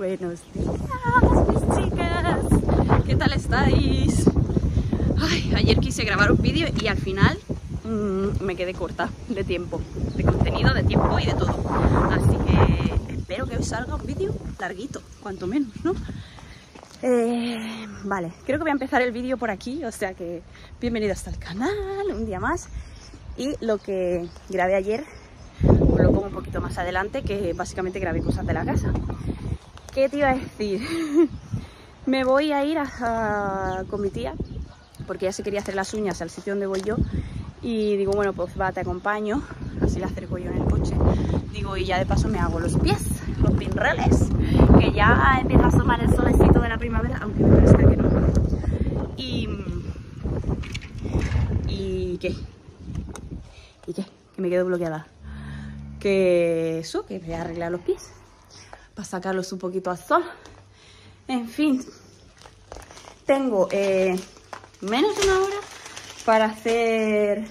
Buenos días, mis chicas. ¿Qué tal estáis? Ay, ayer quise grabar un vídeo y al final mmm, me quedé corta de tiempo, de contenido, de tiempo y de todo. Así que espero que os salga un vídeo larguito, cuanto menos, ¿no? Eh, vale, creo que voy a empezar el vídeo por aquí, o sea que bienvenido hasta el canal, un día más. Y lo que grabé ayer, os lo pongo un poquito más adelante, que básicamente grabé cosas de la casa. ¿Qué te iba a decir? Me voy a ir con mi tía, porque ya se quería hacer las uñas al sitio donde voy yo. Y digo, bueno, pues va, te acompaño, así la acerco yo en el coche. Digo, y ya de paso me hago los pies, los pinreles, que ya empieza a asomar el solecito de la primavera, aunque me parezca que no. Y... ¿Y qué? ¿Y qué? Que me quedo bloqueada. Que eso, que voy a arreglar los pies para sacarlos un poquito al sol. En fin, tengo eh, menos de una hora para hacer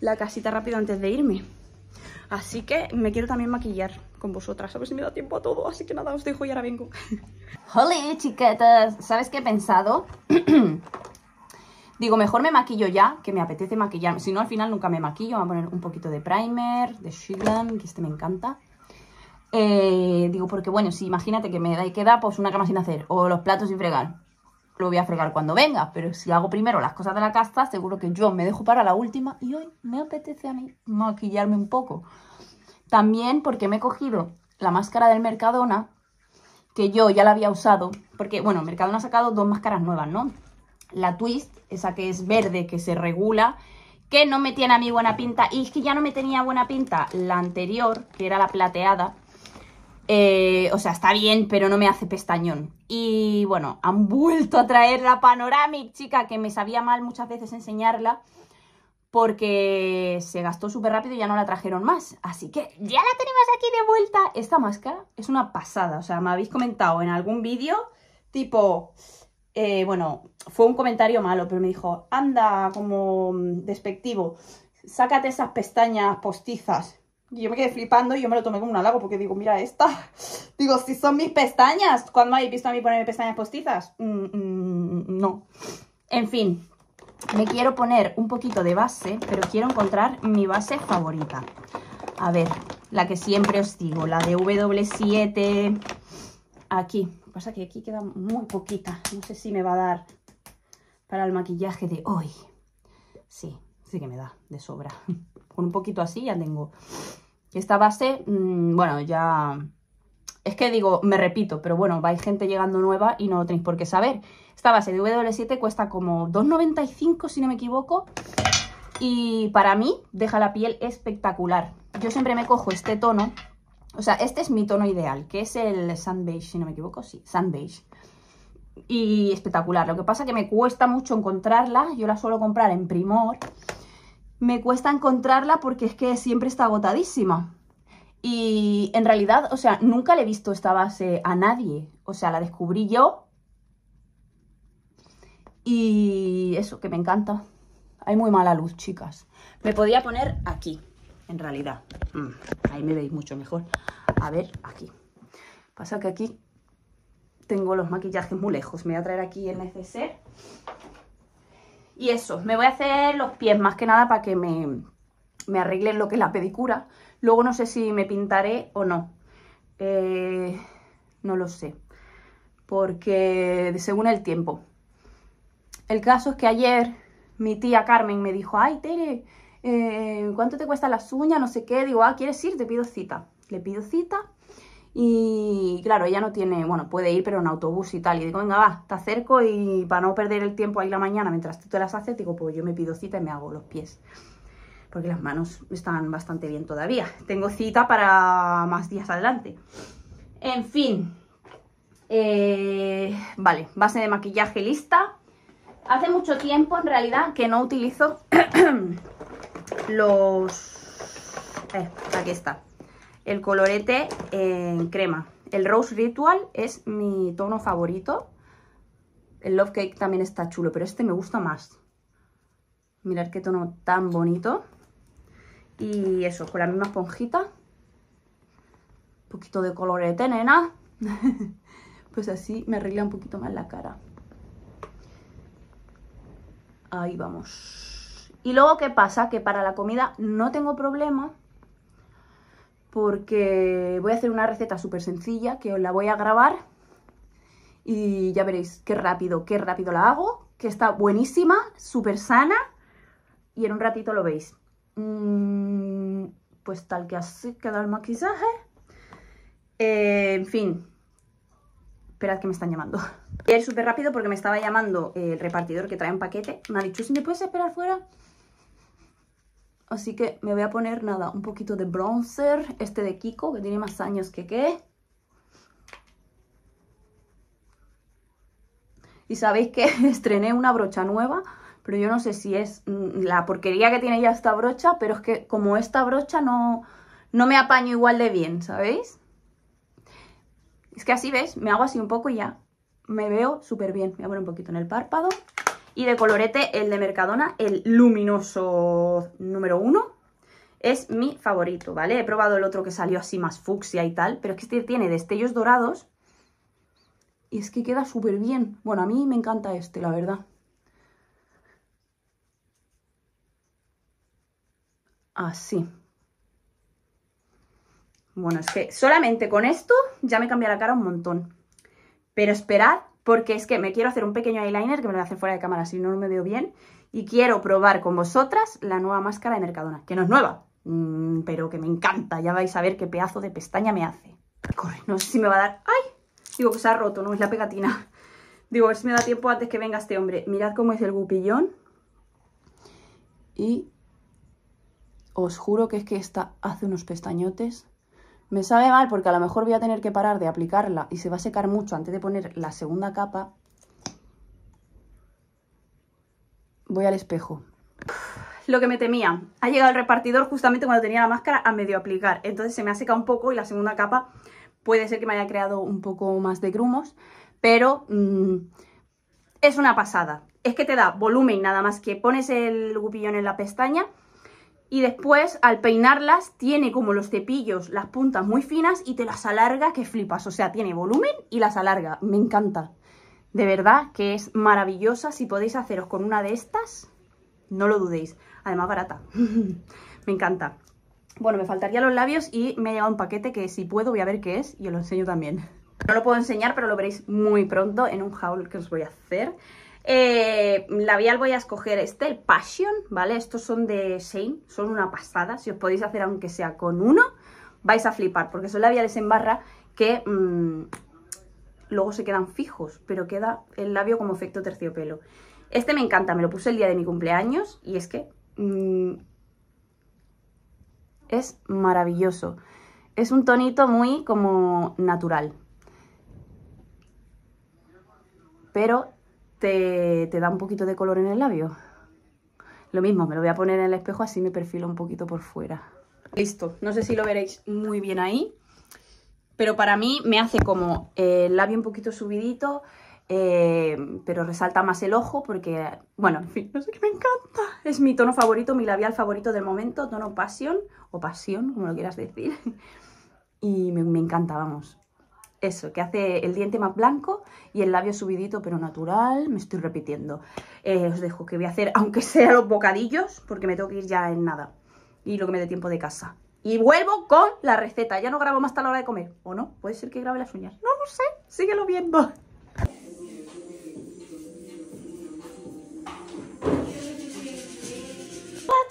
la casita rápido antes de irme. Así que me quiero también maquillar con vosotras, a ver si me da tiempo a todo. Así que nada, os dejo y ahora vengo. Hola, chiquetas. ¿Sabes qué he pensado? Digo, mejor me maquillo ya, que me apetece maquillarme. Si no, al final nunca me maquillo. Voy a poner un poquito de primer, de Shiglam, que este me encanta. Eh, digo, porque bueno, si imagínate que me da y queda pues una cama sin hacer o los platos sin fregar. Lo voy a fregar cuando venga, pero si hago primero las cosas de la casa, seguro que yo me dejo para la última y hoy me apetece a mí maquillarme un poco. También porque me he cogido la máscara del Mercadona, que yo ya la había usado, porque bueno, Mercadona ha sacado dos máscaras nuevas, ¿no? La Twist, esa que es verde, que se regula, que no me tiene a mí buena pinta, y es que ya no me tenía buena pinta la anterior, que era la plateada, eh, o sea, está bien, pero no me hace pestañón. Y bueno, han vuelto a traer la Panoramic, chica, que me sabía mal muchas veces enseñarla porque se gastó súper rápido y ya no la trajeron más. Así que ya la tenemos aquí de vuelta. Esta máscara es una pasada. O sea, me habéis comentado en algún vídeo, tipo, eh, bueno, fue un comentario malo, pero me dijo, anda, como despectivo, sácate esas pestañas postizas. Y yo me quedé flipando y yo me lo tomé como un halago porque digo, mira esta. Digo, si son mis pestañas. ¿Cuándo habéis visto a mí ponerme pestañas postizas? Mm, mm, no. En fin, me quiero poner un poquito de base, pero quiero encontrar mi base favorita. A ver, la que siempre os digo, la de W7. Aquí. Pasa que aquí queda muy poquita. No sé si me va a dar para el maquillaje de hoy. Sí, sí que me da de sobra. Con un poquito así ya tengo. Esta base, mmm, bueno, ya... Es que digo, me repito, pero bueno, vais gente llegando nueva y no lo tenéis por qué saber. Esta base de W7 cuesta como 2,95 si no me equivoco. Y para mí deja la piel espectacular. Yo siempre me cojo este tono. O sea, este es mi tono ideal, que es el Sun Beige, si no me equivoco. Sí, Sun Beige. Y espectacular. Lo que pasa que me cuesta mucho encontrarla. Yo la suelo comprar en Primor me cuesta encontrarla porque es que siempre está agotadísima. Y en realidad, o sea, nunca le he visto esta base a nadie. O sea, la descubrí yo. Y eso, que me encanta. Hay muy mala luz, chicas. Me podía poner aquí, en realidad. Mm, ahí me veis mucho mejor. A ver, aquí. Pasa que aquí tengo los maquillajes muy lejos. Me voy a traer aquí el neceser. Y eso, me voy a hacer los pies más que nada para que me, me arreglen lo que es la pedicura. Luego no sé si me pintaré o no. Eh, no lo sé. Porque según el tiempo. El caso es que ayer mi tía Carmen me dijo, ay Tere, eh, ¿cuánto te cuestan las uñas? No sé qué. Digo, ah, ¿quieres ir? Te pido cita. Le pido cita y claro, ella no tiene, bueno, puede ir, pero en autobús y tal. Y digo, venga, va, te acerco y para no perder el tiempo ahí la mañana mientras tú te las haces, digo, pues yo me pido cita y me hago los pies. Porque las manos están bastante bien todavía. Tengo cita para más días adelante. En fin. Eh, vale, base de maquillaje lista. Hace mucho tiempo, en realidad, que no utilizo los... Eh, aquí está el colorete en crema. El Rose Ritual es mi tono favorito. El Love Cake también está chulo, pero este me gusta más. Mirad qué tono tan bonito. Y eso, con la misma esponjita. Un poquito de colorete, nena. pues así me arregla un poquito más la cara. Ahí vamos. Y luego, ¿qué pasa? Que para la comida no tengo problema porque voy a hacer una receta súper sencilla que os la voy a grabar y ya veréis qué rápido, qué rápido la hago, que está buenísima, súper sana y en un ratito lo veis. Mm, pues tal que así queda el maquillaje. Eh, en fin, esperad que me están llamando. Voy a súper rápido porque me estaba llamando el repartidor que trae un paquete. Me ha dicho, si me puedes esperar fuera. Así que me voy a poner, nada, un poquito de bronzer. Este de Kiko, que tiene más años que qué. Y sabéis que estrené una brocha nueva, pero yo no sé si es mm, la porquería que tiene ya esta brocha, pero es que como esta brocha no, no me apaño igual de bien, ¿sabéis? Es que así, ¿ves? Me hago así un poco y ya me veo súper bien. Me voy a poner un poquito en el párpado. Y de colorete, el de Mercadona, el luminoso número uno, es mi favorito, ¿vale? He probado el otro que salió así más fucsia y tal, pero es que este tiene destellos dorados y es que queda súper bien. Bueno, a mí me encanta este, la verdad. Así. Bueno, es que solamente con esto ya me cambia la cara un montón. Pero esperad, porque es que me quiero hacer un pequeño eyeliner que me lo voy a hacer fuera de cámara si no me veo bien. Y quiero probar con vosotras la nueva máscara de Mercadona, que no es nueva, mm, pero que me encanta. Ya vais a ver qué pedazo de pestaña me hace. Corre, no sé si me va a dar... ¡Ay! Digo que se ha roto, no es la pegatina. Digo, a ver si me da tiempo antes que venga este hombre. Mirad cómo es el gupillón. Y os juro que es que esta hace unos pestañotes me sabe mal porque a lo mejor voy a tener que parar de aplicarla y se va a secar mucho antes de poner la segunda capa. Voy al espejo. Lo que me temía. Ha llegado el repartidor justamente cuando tenía la máscara a medio aplicar. Entonces se me ha secado un poco y la segunda capa puede ser que me haya creado un poco más de grumos. Pero mmm, es una pasada. Es que te da volumen nada más que pones el gupillón en la pestaña y después al peinarlas tiene como los cepillos las puntas muy finas y te las alarga que flipas, o sea, tiene volumen y las alarga, me encanta. De verdad que es maravillosa, si podéis haceros con una de estas, no lo dudéis, además barata, me encanta. Bueno, me faltarían los labios y me ha llegado un paquete que si puedo voy a ver qué es y os lo enseño también. No lo puedo enseñar, pero lo veréis muy pronto en un haul que os voy a hacer. Eh, labial voy a escoger este, el Passion, ¿vale? Estos son de Shane, son una pasada. Si os podéis hacer aunque sea con uno, vais a flipar, porque son labiales en barra que mmm, luego se quedan fijos, pero queda el labio como efecto terciopelo. Este me encanta, me lo puse el día de mi cumpleaños y es que mmm, es maravilloso. Es un tonito muy como natural. Pero te, da un poquito de color en el labio. Lo mismo, me lo voy a poner en el espejo, así me perfilo un poquito por fuera. Listo, no sé si lo veréis muy bien ahí, pero para mí me hace como el labio un poquito subidito, eh, pero resalta más el ojo porque, bueno, en fin, no sé qué me encanta. Es mi tono favorito, mi labial favorito del momento, tono pasión, o pasión, como lo quieras decir. Y me, me encanta, vamos eso, que hace el diente más blanco y el labio subidito pero natural, me estoy repitiendo. Eh, os dejo que voy a hacer, aunque sea los bocadillos, porque me tengo que ir ya en nada. Y lo que me dé tiempo de casa. Y vuelvo con la receta, ya no grabo más hasta la hora de comer, ¿o no? Puede ser que grabe las uñas, no lo sé, síguelo viendo.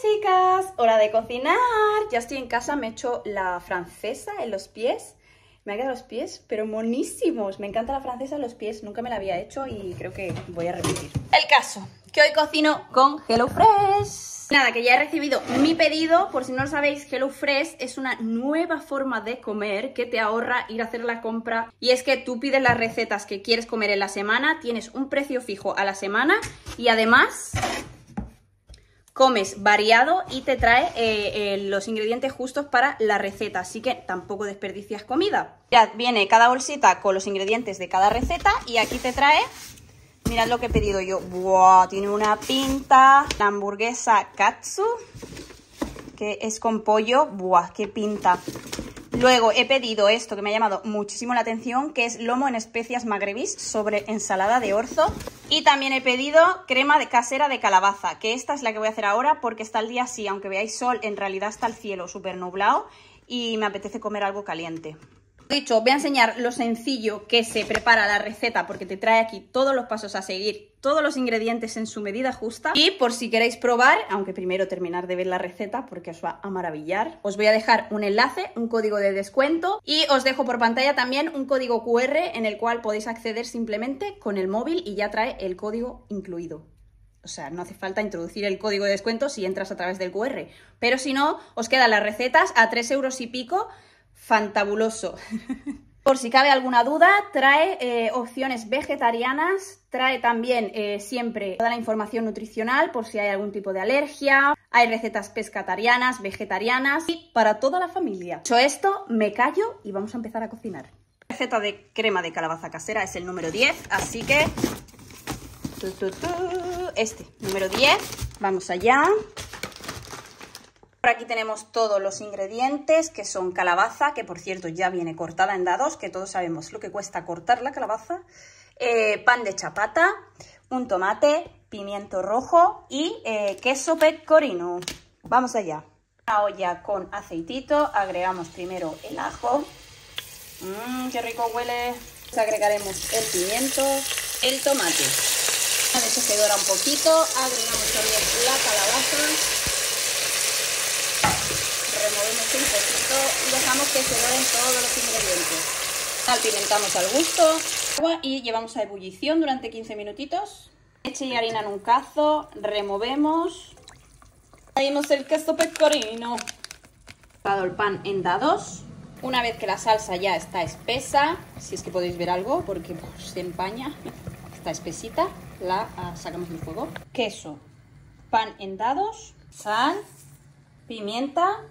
Chicas, hora de cocinar. Ya estoy en casa, me he hecho la francesa en los pies me ha quedado los pies, pero monísimos. Me encanta la francesa los pies, nunca me la había hecho y creo que voy a repetir. El caso, que hoy cocino con HelloFresh. Nada, que ya he recibido mi pedido. Por si no lo sabéis, HelloFresh es una nueva forma de comer que te ahorra ir a hacer la compra. Y es que tú pides las recetas que quieres comer en la semana, tienes un precio fijo a la semana y además comes variado y te trae eh, eh, los ingredientes justos para la receta, así que tampoco desperdicias comida. Ya viene cada bolsita con los ingredientes de cada receta y aquí te trae, mirad lo que he pedido yo, ¡buah! Tiene una pinta, la hamburguesa katsu, que es con pollo, ¡buah! ¡Qué pinta! Luego he pedido esto que me ha llamado muchísimo la atención, que es lomo en especias magrebís sobre ensalada de orzo. Y también he pedido crema de casera de calabaza, que esta es la que voy a hacer ahora porque está el día así, aunque veáis sol, en realidad está el cielo súper nublado y me apetece comer algo caliente. Dicho, voy a enseñar lo sencillo que se prepara la receta porque te trae aquí todos los pasos a seguir, todos los ingredientes en su medida justa. Y por si queréis probar, aunque primero terminar de ver la receta porque os va a maravillar, os voy a dejar un enlace, un código de descuento y os dejo por pantalla también un código QR en el cual podéis acceder simplemente con el móvil y ya trae el código incluido. O sea, no hace falta introducir el código de descuento si entras a través del QR. Pero si no, os quedan las recetas a 3 euros y pico fantabuloso. Por si cabe alguna duda, trae eh, opciones vegetarianas, trae también eh, siempre toda la información nutricional por si hay algún tipo de alergia, hay recetas pescatarianas, vegetarianas y para toda la familia. Dicho esto, me callo y vamos a empezar a cocinar. La receta de crema de calabaza casera es el número 10, así que... Este, número 10, vamos allá. Por aquí tenemos todos los ingredientes, que son calabaza, que por cierto ya viene cortada en dados, que todos sabemos lo que cuesta cortar la calabaza, eh, pan de chapata, un tomate, pimiento rojo y eh, queso pecorino. Vamos allá. Una olla con aceitito, agregamos primero el ajo. Mmm, qué rico huele. Agregaremos el pimiento, el tomate. Una vez que dora un poquito, agregamos también la calabaza un poquito y dejamos que se doren todos los ingredientes. Salpimentamos al gusto y llevamos a ebullición durante 15 minutitos. Leche y harina en un cazo, removemos. Añadimos el queso pecorino. El pan en dados. Una vez que la salsa ya está espesa, si es que podéis ver algo porque se empaña, está espesita, la ah, sacamos del fuego. Queso, pan en dados, sal, pimienta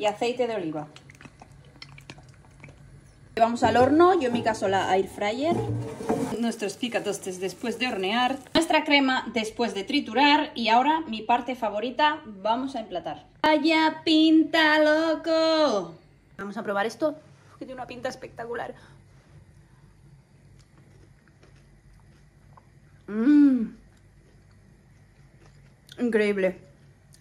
y aceite de oliva. Vamos al horno, yo en mi caso la air fryer. Nuestros picatostes después de hornear. Nuestra crema después de triturar. Y ahora mi parte favorita, vamos a emplatar. ¡Vaya pinta, loco! Vamos a probar esto, que tiene una pinta espectacular. Mmm. Increíble.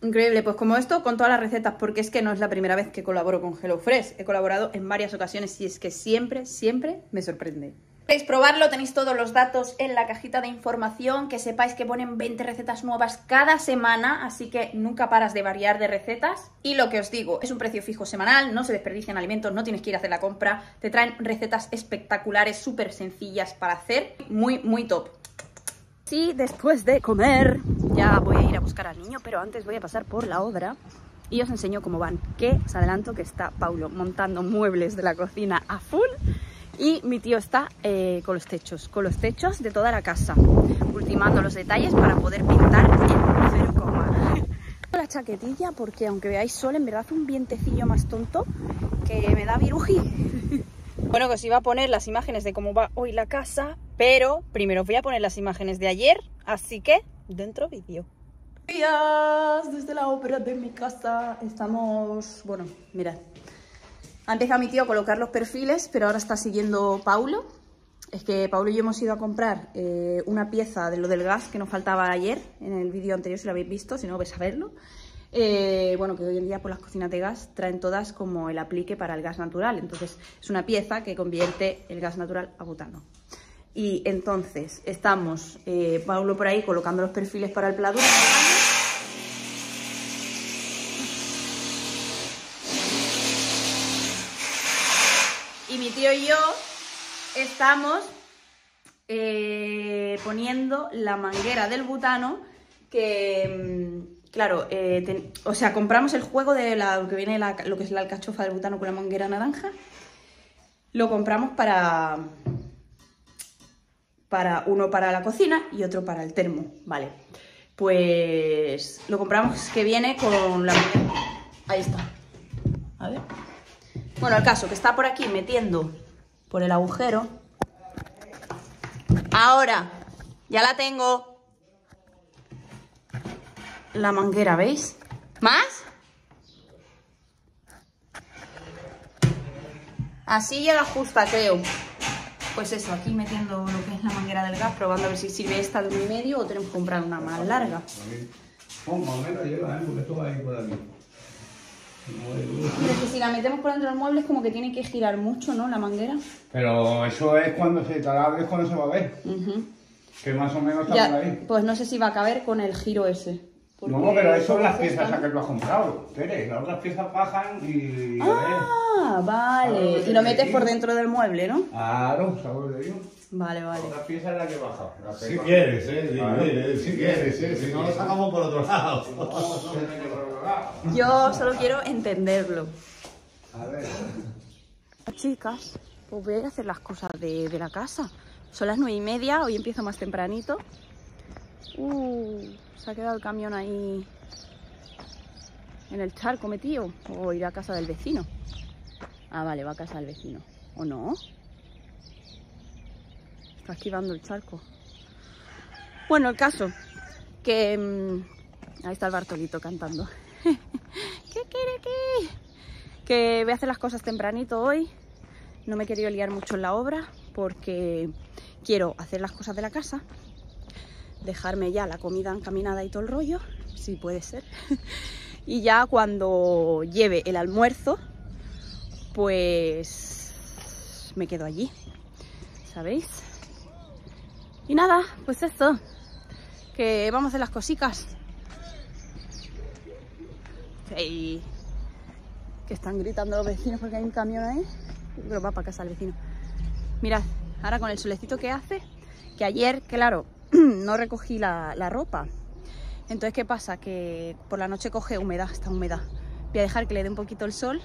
Increíble, pues como esto, con todas las recetas, porque es que no es la primera vez que colaboro con HelloFresh. He colaborado en varias ocasiones y es que siempre, siempre me sorprende. Queréis probarlo, tenéis todos los datos en la cajita de información, que sepáis que ponen 20 recetas nuevas cada semana, así que nunca paras de variar de recetas. Y lo que os digo, es un precio fijo semanal, no se desperdician alimentos, no tienes que ir a hacer la compra, te traen recetas espectaculares, súper sencillas para hacer, muy, muy top. Sí, después de comer ya voy ir a buscar al niño, pero antes voy a pasar por la obra y os enseño cómo van. Que os adelanto que está Paulo montando muebles de la cocina a full y mi tío está eh, con los techos, con los techos de toda la casa, ultimando los detalles para poder pintar cero coma. La chaquetilla porque aunque veáis sol, en verdad hace un vientecillo más tonto que me da viruji. Bueno, que os iba a poner las imágenes de cómo va hoy la casa, pero primero voy a poner las imágenes de ayer, así que dentro vídeo. Días desde la ópera de mi casa. Estamos, bueno, mirad. Ha empezado mi tío a colocar los perfiles, pero ahora está siguiendo Paulo. Es que Paulo y yo hemos ido a comprar eh, una pieza de lo del gas que nos faltaba ayer, en el vídeo anterior si lo habéis visto, si no vais a verlo. Eh, bueno, que hoy en día por las cocinas de gas traen todas como el aplique para el gas natural. Entonces es una pieza que convierte el gas natural a butano. Y entonces estamos, eh, Paulo por ahí, colocando los perfiles para el plato. Tío y yo estamos eh, poniendo la manguera del butano que mm, Claro, eh, o sea, compramos el juego de lo que viene lo que es la alcachofa del butano con la manguera naranja. Lo compramos para, para uno para la cocina y otro para el termo, ¿vale? Pues lo compramos que viene con la... Ahí está. A. Bueno, el caso que está por aquí metiendo por el agujero. Ahora, ya la tengo la manguera, ¿veis? ¿Más? Así llega justa, creo. Pues eso, aquí metiendo lo que es la manguera del gas, probando a ver si sirve esta de un medio o tenemos que comprar una más larga. Más o menos llega, ¿eh? Porque esto va ahí por aquí. Pero es que si la metemos por dentro del mueble es como que tiene que girar mucho, ¿no? La manguera. Pero eso es cuando se talabre, es cuando se va a ver. Que más o menos está por ahí. pues no sé si va a caber con el giro ese. No, pero eso son las piezas están- que tú has comprado. Tere, las otras piezas bajan y... Ah, vale. Y lo metes por dentro del mueble, ¿no? Claro, ¿sabes de? Vale, La vale. otra pieza es la que baja. La Si quieres, eh, Claro. si quieres, si quieres, eh, si no lo sacamos por otro lado. Yo solo quiero entenderlo. A ver. Chicas, pues voy a ir a hacer las cosas de, de la casa. Son las nueve y media, hoy empiezo más tempranito. Uh, se ha quedado el camión ahí en el charco metido. O ir a casa del vecino. Ah, vale, va a casa del vecino. ¿O no? Está esquivando el charco. Bueno, el caso, que... mm, ahí está el Bartolito cantando. ¿Qué quiere que? Voy a hacer las cosas tempranito hoy. No me he querido liar mucho en la obra porque quiero hacer las cosas de la casa, dejarme ya la comida encaminada y todo el rollo, si puede ser. Y ya cuando lleve el almuerzo, pues me quedo allí, ¿sabéis? Y nada, pues eso, que vamos a hacer las cositas. Sí que están gritando los vecinos porque hay un camión ahí. Que va para casa el vecino. Mirad, ahora con el solecito que hace, que ayer, claro, no recogí la, la ropa. Entonces, ¿qué pasa? Que por la noche coge humedad, esta humedad. Voy a dejar que le dé un poquito el sol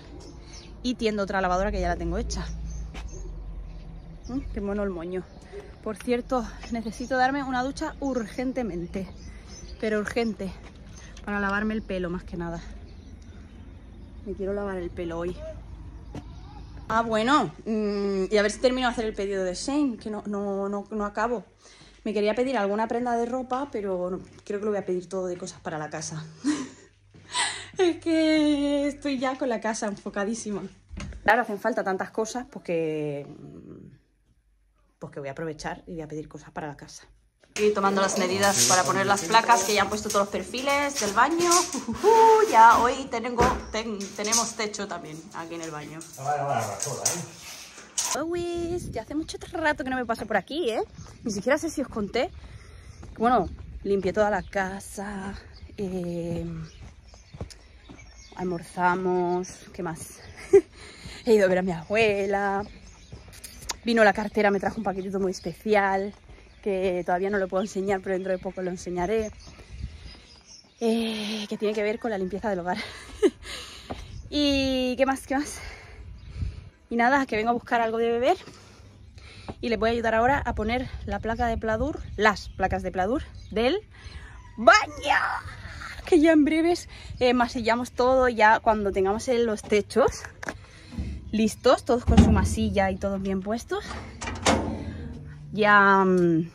y tiendo otra lavadora que ya la tengo hecha. Mm, Qué mono el moño. Por cierto, necesito darme una ducha urgentemente. Pero urgente. Para lavarme el pelo más que nada. Me quiero lavar el pelo hoy. Ah, bueno. mm, y a ver si termino de hacer el pedido de Shane, que no, no, no, no acabo. Me quería pedir alguna prenda de ropa, pero creo que lo voy a pedir todo de cosas para la casa. es que estoy ya con la casa enfocadísima. Claro, hacen falta tantas cosas porque, mm, pues que voy a aprovechar y voy a pedir cosas para la casa. Estoy tomando las medidas para poner las placas que ya han puesto todos los perfiles del baño. Ujujú, ya hoy tengo, ten- tenemos techo también aquí en el baño. Uy, ya hace mucho rato que no me paso por aquí, ¿eh? Ni siquiera sé si os conté. Bueno, limpié toda la casa. eh, almorzamos. ¿Qué más? He ido a ver a mi abuela. Vino la cartera, me trajo un paquetito muy especial. Que todavía no lo puedo enseñar, pero dentro de poco lo enseñaré. eh, que tiene que ver con la limpieza del hogar. y ¿qué más? ¿Qué más? Y nada, que vengo a buscar algo de beber y les voy a ayudar ahora a poner la placa de pladur, las placas de pladur del baño. Que ya en breves eh, masillamos todo, ya cuando tengamos en los techos listos, todos con su masilla y todos bien puestos. Ya mm,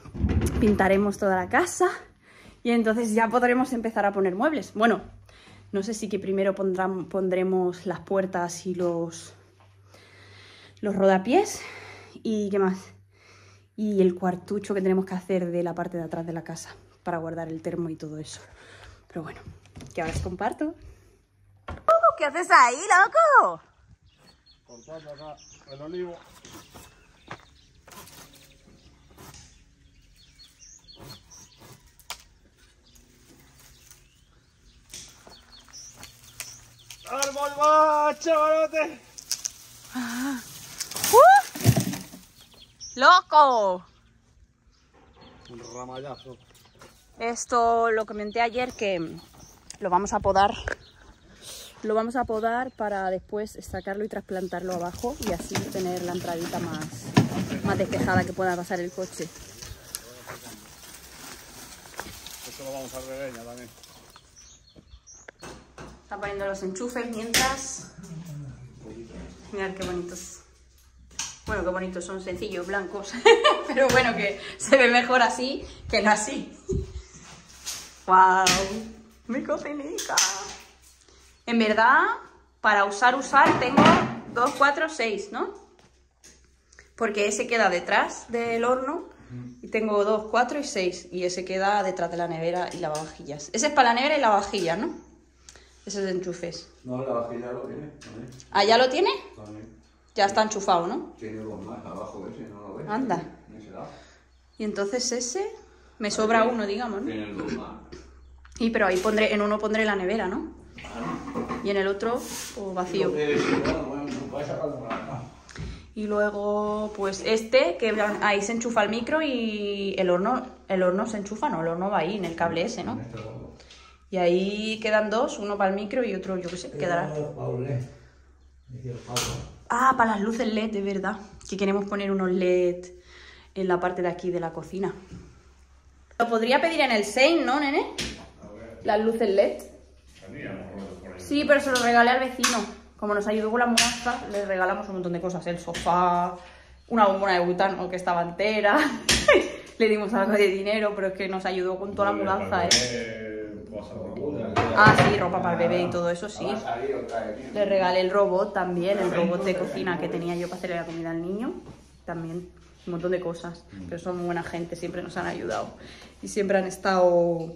pintaremos toda la casa y entonces ya podremos empezar a poner muebles. Bueno, no sé si que primero pondrán- pondremos las puertas y los los rodapiés y qué más. Y el cuartucho que tenemos que hacer de la parte de atrás de la casa para guardar el termo y todo eso. Pero bueno, que ahora os comparto. Uh, ¿Qué haces ahí, loco? Cortando acá el olivo. ¡Árbol va, chavalote! ¡Loco! Un ramallazo. Esto lo comenté ayer que lo vamos a podar. Lo vamos a podar para después sacarlo y trasplantarlo abajo y así tener la entradita más, más despejada que pueda pasar el coche. Esto lo vamos a regañar también. Está poniendo los enchufes mientras. Mirad qué bonitos. Bueno, qué bonitos, son sencillos, blancos. Pero bueno, que se ve mejor así que no así. ¡Wow! ¡Mi cocinica! En verdad, para usar, usar, tengo 2, 4, 6, ¿no? porque ese queda detrás del horno y tengo dos, cuatro y seis y ese queda detrás de la nevera y lavavajillas. Ese es para la nevera y lavavajillas, ¿no? Ese es de enchufes. No, la vajilla lo tiene. también, ¿Ah, ya lo tiene? también. Ya está enchufado, ¿no? Tiene dos más abajo ese, ¿no lo ves? Anda. Y entonces ese me sobra uno, digamos, ¿no? Tiene dos más. Y pero ahí pondré, en uno pondré la nevera, ¿no? Y en el otro, pues vacío. Y luego, pues este, que ahí se enchufa el micro y el horno, el horno se enchufa, no, el horno va ahí en el cable ese, ¿no? Y ahí quedan dos, uno para el micro y otro, yo qué sé, quedará. Ah, para las luces LED, de verdad. Que queremos poner unos LED en la parte de aquí de la cocina. Lo podría pedir en el Sein, ¿no, nene? Las luces LED. Sí, pero se lo regalé al vecino. Como nos ayudó con la mudanza, le regalamos un montón de cosas. El sofá, una bombona de butano que estaba entera. le dimos algo de dinero, pero es que nos ayudó con toda la mudanza, ¿eh? Ah, sí, ropa para el bebé y todo eso, sí. Le regalé el robot también, el robot de cocina que tenía yo para hacerle la comida al niño. También un montón de cosas. Pero son muy buena gente, siempre nos han ayudado. Y siempre han estado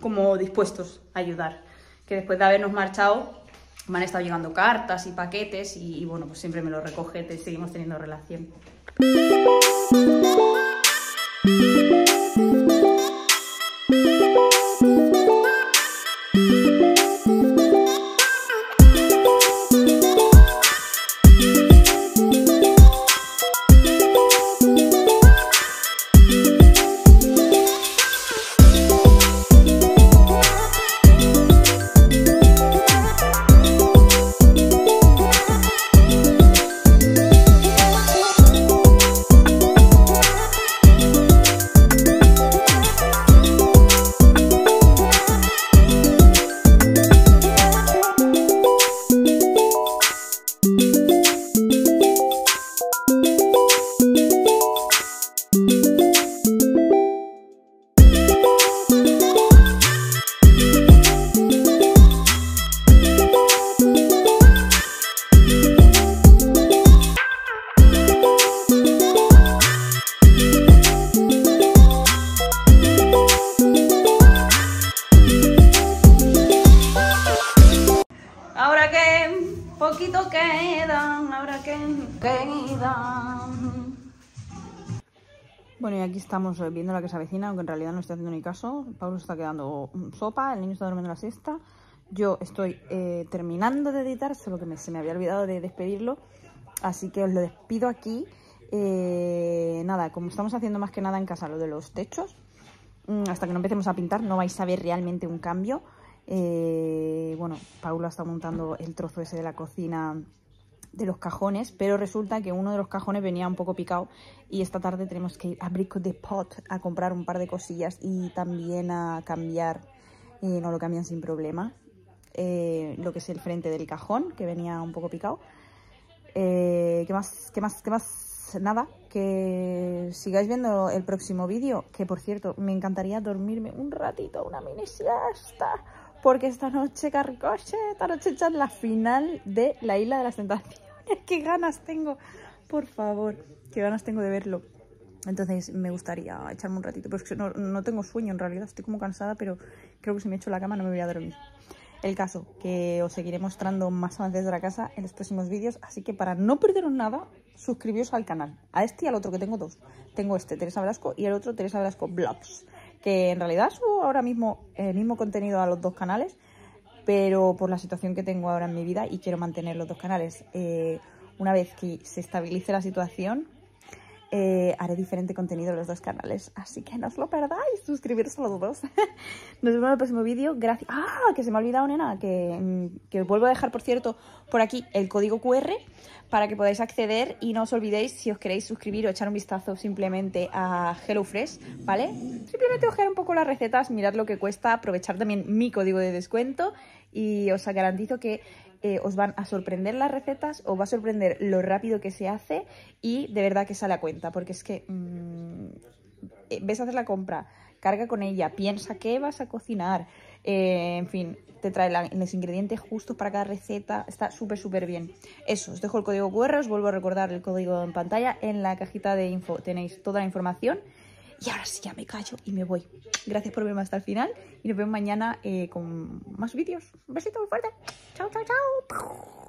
como dispuestos a ayudar. Que después de habernos marchado, me han estado llegando cartas y paquetes y, y bueno, pues siempre me lo recoge, te- seguimos teniendo relación. La que se avecina, aunque en realidad no estoy haciendo ni caso. Pablo está quedando sopa, el niño está durmiendo la siesta. Yo estoy eh, terminando de editar, solo que se me había olvidado de despedirlo. Así que os lo despido aquí. Eh, nada, como estamos haciendo más que nada en casa lo de los techos, mm, hasta que no empecemos a pintar no vais a ver realmente un cambio. Eh, bueno, Paula está montando el trozo ese de la cocina de los cajones, pero resulta que uno de los cajones venía un poco picado y esta tarde tenemos que ir a Brico de Pot a comprar un par de cosillas y también a cambiar, eh, no lo cambian sin problema, eh, lo que es el frente del cajón, que venía un poco picado. Eh, ¿Qué más? ¿Qué más? ¿Qué más? Nada, que sigáis viendo el próximo vídeo, que por cierto, me encantaría dormirme un ratito, una mini siesta, porque esta noche, carcoche, esta noche echan la final de la Isla de las Tentaciones. ¡Qué ganas tengo! Por favor, qué ganas tengo de verlo. Entonces me gustaría echarme un ratito, pero es que no, no tengo sueño en realidad, estoy como cansada, pero creo que si me echo la cama no me voy a dormir. El caso, que os seguiré mostrando más avances de la casa en los próximos vídeos, así que para no perderos nada, suscribíos al canal. A este y al otro, que tengo dos. Tengo este, Teresa Velasco, y el otro, Teresa Velasco Vlogs. Que en realidad subo ahora mismo el mismo contenido a los dos canales, pero por la situación que tengo ahora en mi vida y quiero mantener los dos canales. Eh, una vez que se estabilice la situación, eh, haré diferente contenido en los dos canales. Así que no os lo perdáis, suscribiros a los dos. Nos vemos en el próximo vídeo. Gracias. Ah, que se me ha olvidado, nena, que, mm, que vuelvo a dejar, por cierto, por aquí el código QR para que podáis acceder y no os olvidéis si os queréis suscribir o echar un vistazo simplemente a HelloFresh, ¿vale? Simplemente ojear un poco las recetas, mirad lo que cuesta, aprovechar también mi código de descuento y os garantizo que eh, os van a sorprender las recetas, os va a sorprender lo rápido que se hace y de verdad que sale a cuenta, porque es que mm, eh, ves a hacer la compra, carga con ella, piensa qué vas a cocinar, Eh, en fin, te trae los ingredientes justos para cada receta. Está súper, súper bien. Eso, os dejo el código QR, os vuelvo a recordar el código en pantalla. En la cajita de info tenéis toda la información. Y ahora sí, ya me callo y me voy. Gracias por verme hasta el final y nos vemos mañana eh, con más vídeos. Un besito muy fuerte. Chao, chao, chao.